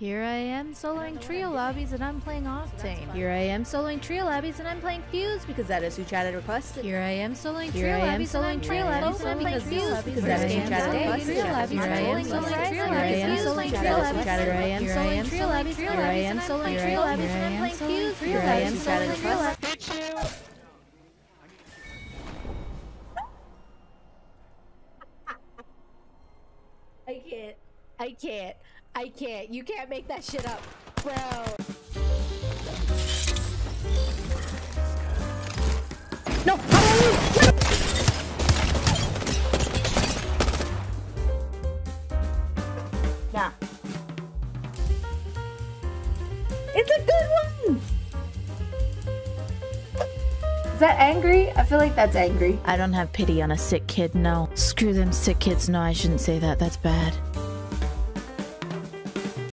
Here I am soloing trio lobbies and I'm playing Octane. Here I am soloing trio lobbies and I'm playing Fuse because that is who chatted requested. Here I am soloing trio lobbies and I'm playing trio lobbies and I'm playing Fuse because that is who chatted requested. Here I am soloing trio lobbies and I'm soloing trio lobbies. Here I am soloing trio lobbies. Here I am soloing trio lobbies and I'm playing Fuse. Here I am soloing trio lobbies. I can't. I can't. I can't. You can't make that shit up, bro. No! Yeah. It's a good one! Is that angry? I feel like that's angry. I don't have pity on a sick kid, no. Screw them sick kids, no, I shouldn't say that, that's bad.